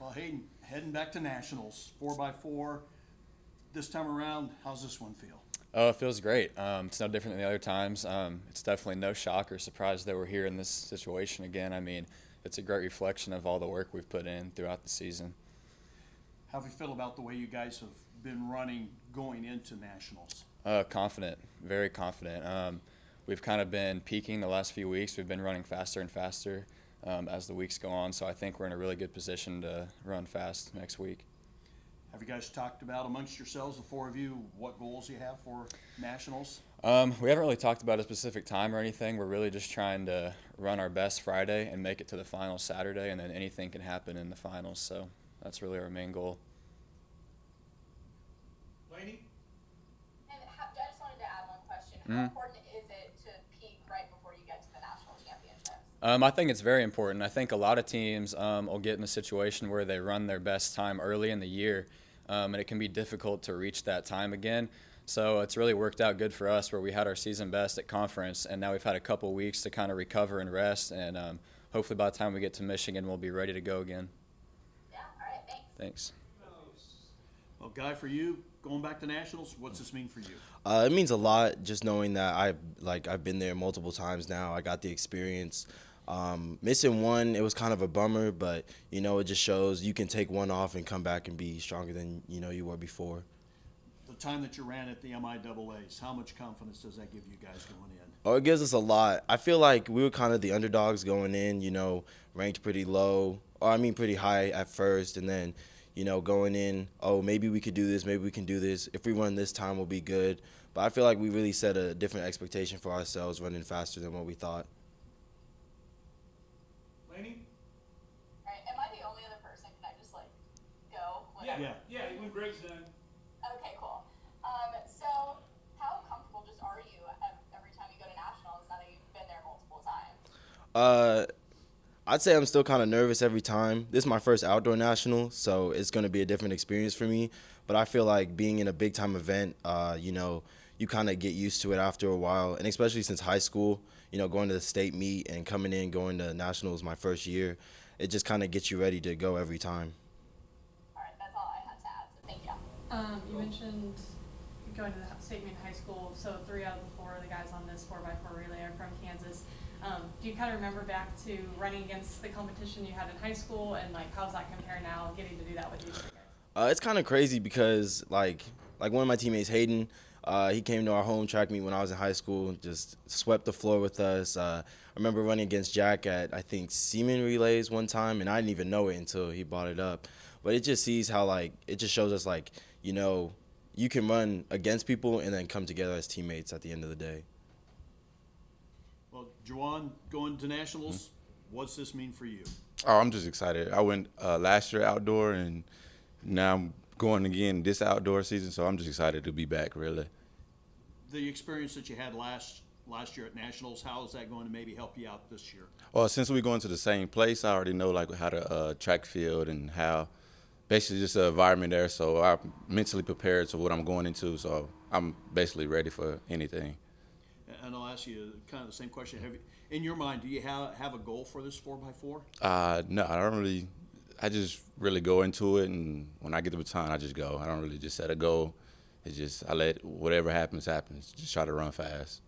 Well, Hayden, heading back to nationals, four by four. This time around, how's this one feel? Oh, it feels great. Um, it's no different than the other times. Um, it's definitely no shock or surprise that we're here in this situation again. I mean, it's a great reflection of all the work we've put in throughout the season. How do you feel about the way you guys have been running going into nationals? Uh, confident, very confident. Um, we've kind of been peaking the last few weeks. We've been running faster and faster um, as the weeks go on. So I think we're in a really good position to run fast next week. Have you guys talked about amongst yourselves, the four of you, what goals you have for nationals? Um, we haven't really talked about a specific time or anything. We're really just trying to run our best Friday and make it to the finals Saturday, and then anything can happen in the finals. So that's really our main goal. Laney? And I just wanted to add one question. How Mhm. important is it to peak right before you get to the national championships? Um, I think it's very important. I think a lot of teams um, will get in a situation where they run their best time early in the year, um, and it can be difficult to reach that time again. So it's really worked out good for us where we had our season best at conference, and now we've had a couple weeks to kind of recover and rest, and um, hopefully by the time we get to Michigan, we'll be ready to go again. Yeah, all right, thanks. Thanks. Well, Guy, for you, going back to nationals, what's this mean for you? Uh, it means a lot just knowing that I've like I've been there multiple times now. I got the experience. Um, missing one, it was kind of a bummer, but you know it just shows you can take one off and come back and be stronger than you know you were before. The time that you ran at the MIAAs, how much confidence does that give you guys going in? Oh, it gives us a lot. I feel like we were kind of the underdogs going in. You know, ranked pretty low, or I mean pretty high at first, and then you know going in. Oh, maybe we could do this. Maybe we can do this. If we run this time, we'll be good. But I feel like we really set a different expectation for ourselves, running faster than what we thought. Laney? All right, am I the only other person? Can I just like go? Yeah, Whatever. yeah, when Greg's done. Okay, cool. Um, so how comfortable just are you every time you go to nationals now that you've been there multiple times? Uh, I'd say I'm still kind of nervous every time. This is my first outdoor national, so it's going to be a different experience for me. But I feel like being in a big time event, uh, you know, you kind of get used to it after a while, and especially since high school, you know, going to the state meet and coming in, going to nationals my first year, it just kind of gets you ready to go every time. All right, that's all I had to add. So thank you. Um, you mentioned going to the state in high school, so three out of the four of the guys on this four by four relay are from Kansas. Um, do you kind of remember back to running against the competition you had in high school, and like how's that compare now, getting to do that with guys? Uh, it's kind of crazy because like like one of my teammates, Hayden, uh, he came to our home track meet when I was in high school, and just swept the floor with us. Uh, I remember running against Jack at I think Seaman relays one time, and I didn't even know it until he brought it up. But it just sees how like it just shows us like you know you can run against people and then come together as teammates at the end of the day. Well, Juwan, going to nationals, what's this mean for you? Oh, I'm just excited. I went uh, last year outdoor, and now I'm going again this outdoor season. So I'm just excited to be back. Really. The experience that you had last last year at nationals, how is that going to maybe help you out this year? Well, since we're going to the same place, I already know like how to uh, track field and how basically just the environment there. So I'm mentally prepared to what I'm going into. So I'm basically ready for anything. And I'll ask you kind of the same question. Have you, in your mind, do you have have a goal for this four by four? Uh, no, I don't really. I just really go into it, and when I get the baton, I just go. I don't really just set a goal. It's just I let whatever happens happens. Just try to run fast.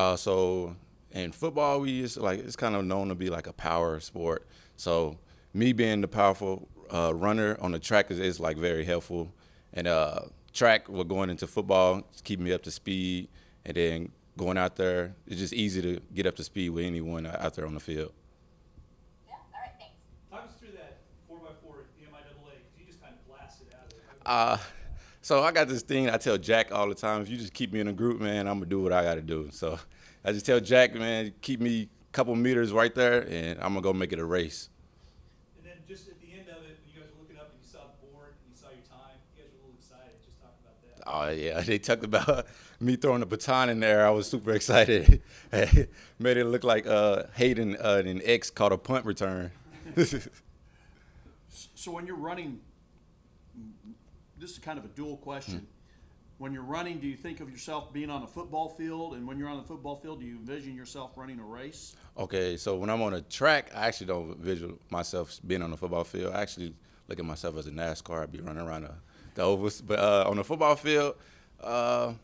Uh, so in football, we just like it's kind of known to be like a power sport. So me being the powerful uh, runner on the track is, is like very helpful. And uh, track, we're going into football, it's keeping me up to speed, and then going out there, it's just easy to get up to speed with anyone out there on the field. Yeah. All right. Thanks. Talk us through that four by four at the MIAA, because you just kind of blasted out of it. Uh, so I got this thing I tell Jack all the time: if you just keep me in a group, man, I'm gonna do what I gotta do. So I just tell Jack, man, keep me a couple meters right there, and I'm gonna go make it a race. And then just at the end of it, when you guys were looking up and you saw the board and you saw your time, you guys were a little excited. Just talk about that. Oh yeah, they talked about me throwing the baton in there. I was super excited. Made it look like uh, Hayden uh, an X caught a punt return. So when you're running, this is kind of a dual question. when you're running, do you think of yourself being on a football field? And when you're on the football field, do you envision yourself running a race? Okay, so when I'm on a track, I actually don't visual myself being on the football field. I actually look at myself as a NASCAR. I'd be running around the, the ovals. But uh, on the football field, uh,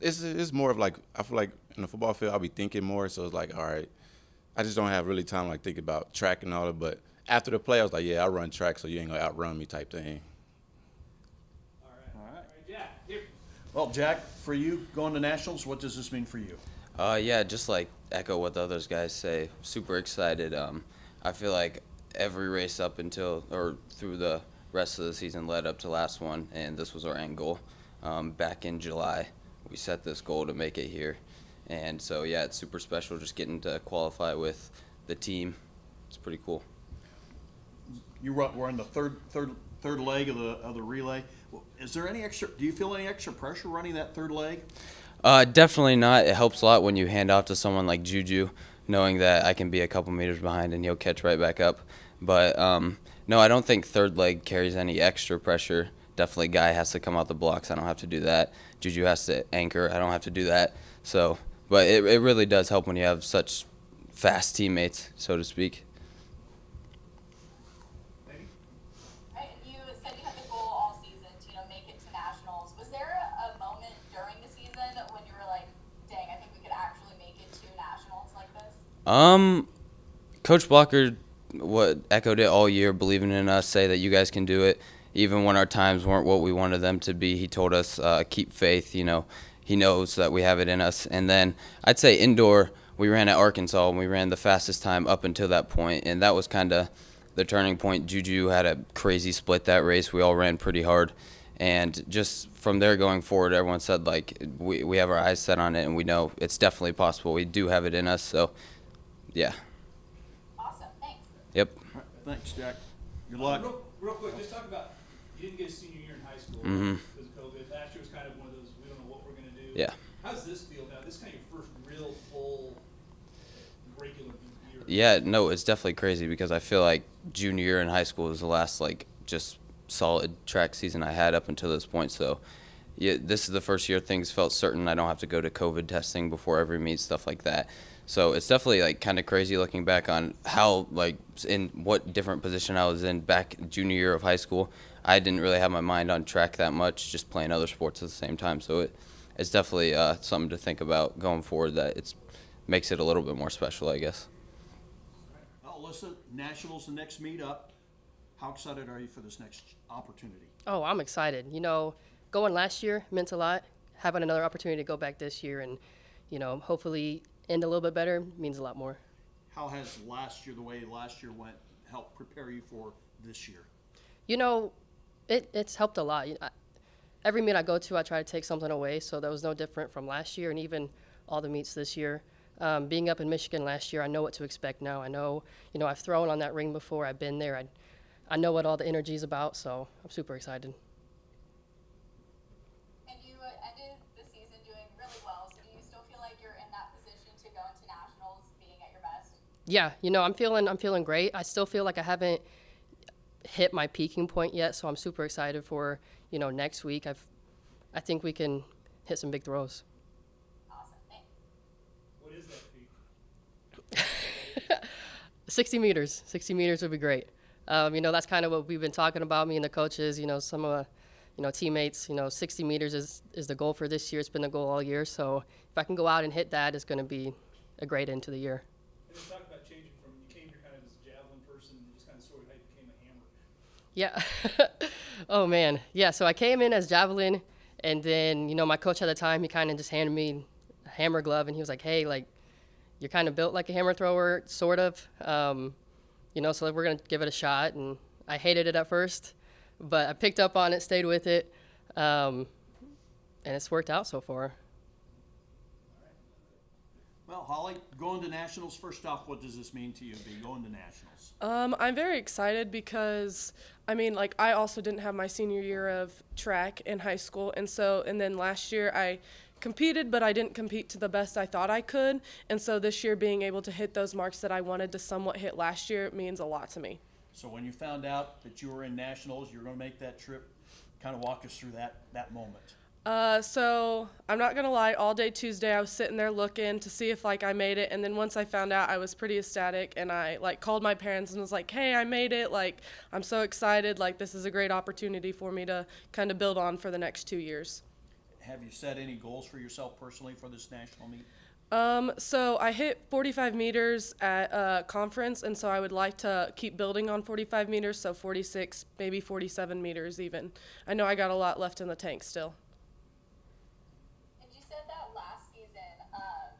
it's it's more of like I feel like in the football field I'll be thinking more. So it's like all right, I just don't have really time like thinking about track and all that. But after the play, I was like, yeah, I run track, so you ain't gonna outrun me type thing. All right. All right. All right, Jack, here. Well, Jack, for you going to nationals, what does this mean for you? Uh, yeah, just like echo what the others guys say. Super excited. Um, I feel like every race up until or through the rest of the season led up to last one, and this was our end goal. Um, back in July, we set this goal to make it here, and so yeah, it's super special just getting to qualify with the team. It's pretty cool. You were, we're in the third, third, third leg of the, of the relay. Is there any extra, do you feel any extra pressure running that third leg? Uh, definitely not. It helps a lot when you hand off to someone like Juju, knowing that I can be a couple meters behind and he'll catch right back up. But um, no, I don't think third leg carries any extra pressure. Definitely, Guy has to come out the blocks. I don't have to do that. Juju has to anchor. I don't have to do that. So, but it, it really does help when you have such fast teammates, so to speak. Um, Coach Blocker, what echoed it all year, believing in us, say that you guys can do it. Even when our times weren't what we wanted them to be, he told us uh, keep faith. You know, he knows that we have it in us. And then I'd say indoor, we ran at Arkansas and we ran the fastest time up until that point, and that was kind of the turning point. Juju had a crazy split that race. We all ran pretty hard. And just from there going forward, everyone said like we, we have our eyes set on it, and we know it's definitely possible. We do have it in us. So, yeah. Awesome, thanks. Yep. All right, Thanks, Jack. Good luck. Real, real quick, just talk about, you didn't get a senior year in high school Mhm. because of COVID. Last year was kind of one of those, we don't know what we're gonna do. Yeah. How's this feel now? This is kind of your first real full regular year. Yeah, no, it's definitely crazy because I feel like junior year in high school was the last like just solid track season I had up until this point. So, yeah, this is the first year things felt certain. I don't have to go to COVID testing before every meet, stuff like that. So it's definitely like kind of crazy looking back on how like in what different position I was in back junior year of high school. I didn't really have my mind on track that much, just playing other sports at the same time. So it, it's definitely uh, something to think about going forward. That it's makes it a little bit more special, I guess. Well, Alyssa, nationals, the next meetup. How excited are you for this next opportunity? Oh, I'm excited. You know, going last year meant a lot. Having another opportunity to go back this year and, you know, hopefully end a little bit better means a lot more. How has last year, the way last year went, helped prepare you for this year? You know, it, it's helped a lot. You I, every meet I go to, I try to take something away, so that was no different from last year and even all the meets this year. Um, being up in Michigan last year, I know what to expect now. I know, you know, I've thrown on that ring before. I've been there. I, I know what all the energy is about, so I'm super excited. Yeah, you know, I'm feeling I'm feeling great. I still feel like I haven't hit my peaking point yet, so I'm super excited for, you know, next week. I've I think we can hit some big throws. Awesome. What is that peak? 60 meters. 60 meters would be great. Um, you know, that's kind of what we've been talking about, me and the coaches, you know, some of, you know, teammates, you know, 60 meters is, is the goal for this year. It's been the goal all year. So if I can go out and hit that, it's going to be a great end to the year. And then talk about changing from, you came here kind of as a javelin person, and just kind of sort of how you became a hammer. Yeah. oh man. Yeah. So I came in as javelin, and then you know my coach at the time he kind of just handed me a hammer glove, and he was like, "Hey, like you're kind of built like a hammer thrower, sort of. Um, you know, so we're gonna give it a shot." And I hated it at first, but I picked up on it, stayed with it, um, and it's worked out so far. Well, Holly, going to nationals, first off, what does this mean to you, be going to nationals? Um, I'm very excited because I mean, like I also didn't have my senior year of track in high school, and so and then last year I competed, but I didn't compete to the best I thought I could, and so this year being able to hit those marks that I wanted to somewhat hit last year means a lot to me. So when you found out that you were in nationals, you were gonna make that trip, kind of walk us through that, that moment. Uh, so I'm not gonna lie. All day Tuesday, I was sitting there looking to see if like I made it, and then once I found out, I was pretty ecstatic, and I like called my parents and was like, "Hey, I made it! Like, I'm so excited! Like, this is a great opportunity for me to kind of build on for the next two years." Have you set any goals for yourself personally for this national meet? Um, so I hit 45 meters at a conference, and so I would like to keep building on 45 meters, so 46, maybe 47 meters even. I know I got a lot left in the tank still. And you said that last season, um,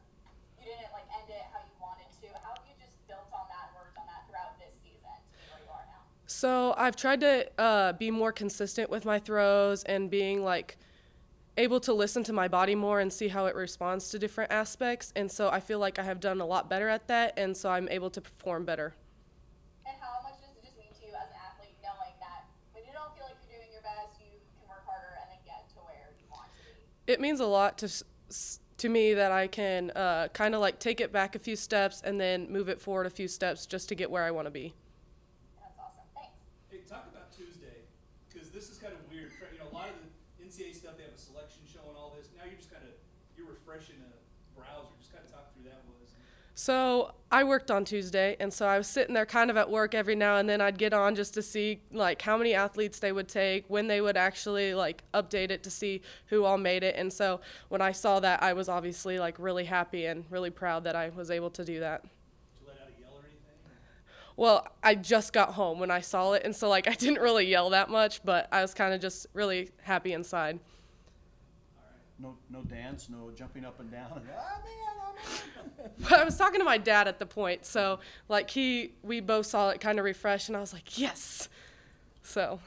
you didn't like end it how you wanted to. How have you just built on that and worked on that throughout this season to be where you are now? So I've tried to uh, be more consistent with my throws and being like able to listen to my body more and see how it responds to different aspects. And so I feel like I have done a lot better at that, and so I'm able to perform better. And how much does it just mean to you as an athlete knowing that when you don't feel like you're doing your best, you can work harder and then get to where you want to be? It means a lot to to me that I can uh, kind of like take it back a few steps and then move it forward a few steps just to get where I want to be. That's awesome. Thanks. Hey, talk about Tuesday, because this is kind of weird. You know, a lot of the NCAA stuff, they have a selection show and all this. Now you're just kind of, you're refreshing a browser. Just kind of talk through that was. So I worked on Tuesday, and so I was sitting there kind of at work every now and then. I'd get on just to see like how many athletes they would take, when they would actually like update it to see who all made it. And so when I saw that, I was obviously like really happy and really proud that I was able to do that. Did you let out a yell or anything? Well, I just got home when I saw it, and so like I didn't really yell that much, but I was kind of just really happy inside. No, no dance, no jumping up and down. Ah, man, oh, man. But I was talking to my dad at the point, so like he, we both saw it kind of refresh, and I was like, yes. So.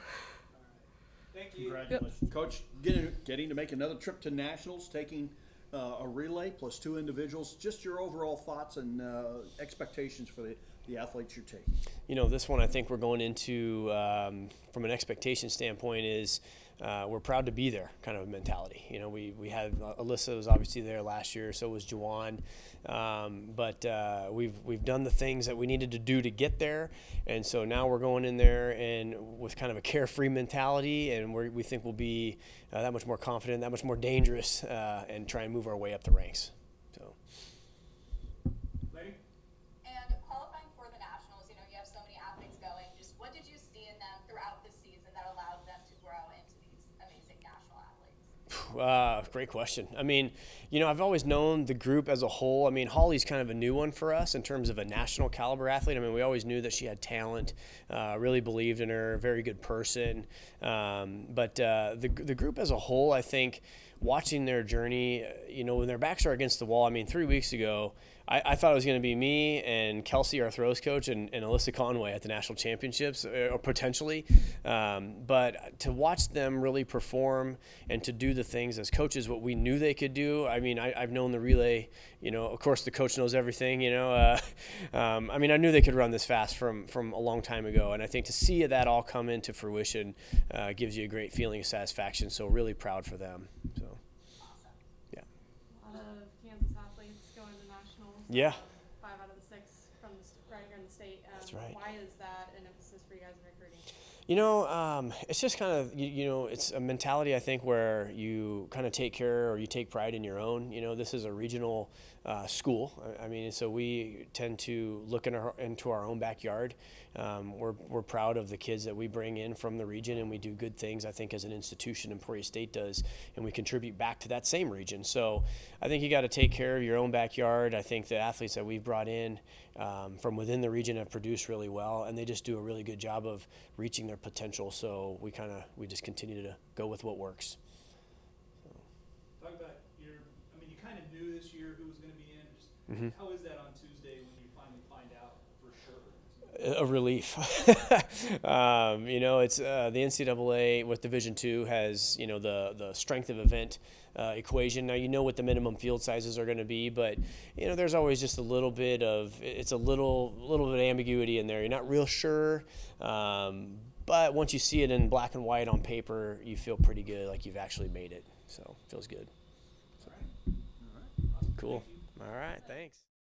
Thank you. Congratulations. Coach, getting, getting to make another trip to nationals, taking uh, a relay plus two individuals, just your overall thoughts and uh, expectations for the, the athletes you're taking. you know, this one I think we're going into um, from an expectation standpoint is uh, we're proud to be there kind of a mentality. You know, we, we had uh, Alyssa was obviously there last year, so was Juwan. Um, but uh, we've we've done the things that we needed to do to get there, and so now we're going in there and with kind of a carefree mentality, and we we think we'll be uh, that much more confident, that much more dangerous, uh, and try and move our way up the ranks. Uh, great question. I mean, you know, I've always known the group as a whole. I mean, Holly's kind of a new one for us in terms of a national caliber athlete. I mean, we always knew that she had talent, uh, really believed in her, very good person. Um, but uh, the, the group as a whole, I think, watching their journey, uh, you know, when their backs are against the wall, I mean, three weeks ago, I, I thought it was going to be me and Kelsey, our throws coach, and, and Alyssa Conway at the national championships, uh, or potentially. Um, but to watch them really perform and to do the things as coaches, what we knew they could do. I mean, I, I've known the relay. You know, of course, the coach knows everything. You know, uh, um, I mean, I knew they could run this fast from from a long time ago, and I think to see that all come into fruition uh, gives you a great feeling of satisfaction. So really proud for them. So. yeah. A lot of Kansas athletes going to nationals. Yeah. Five out of the six from the, right here in the state. Um, That's right. Why is that an emphasis for you guys in recruiting? You know, um, it's just kind of you, you know, it's a mentality I think where you kind of take care or you take pride in your own. You know, this is a regional uh, school. I, mean, so we tend to look in our, into our own backyard. Um, we're we're proud of the kids that we bring in from the region, and we do good things. I think as an institution, Emporia State does, and we contribute back to that same region. So I think you got to take care of your own backyard. I think the athletes that we've brought in um, from within the region have produced really well, and they just do a really good job of reaching their potential. So we kind of we just continue to go with what works. Talk about your, I mean, you kind of knew this year who was going to be in. Just Mm-hmm. How is that on Tuesday when you finally find out for sure? a relief. um, you know, it's uh, the NCAA with Division Two has you know the the strength of event uh, equation. Now you know what the minimum field sizes are going to be, but you know there's always just a little bit of it's a little little bit of ambiguity in there. You're not real sure. Um, but once you see it in black and white on paper, you feel pretty good, like you've actually made it. So feels good. All right. All right. Awesome. Cool. All right, thanks.